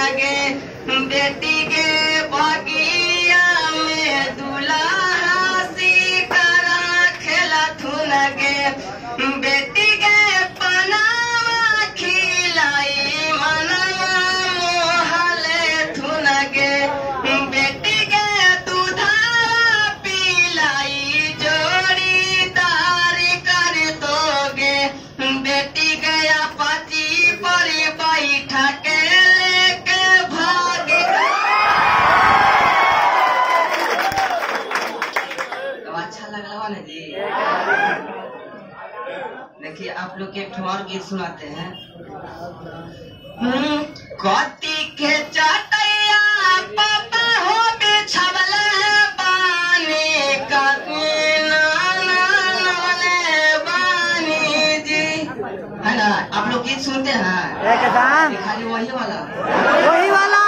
लगे। बेटी के बगिया में दुल्हा सी करा खेला थू लगे देखिए आप लोग एक और गीत सुनाते हैं। हम्म, कति के चटैया पापा हो बिछवल बानी कति बानी जी। है ना? आप लोग गीत सुनते हैं? खाली वही वाला। वही वाला?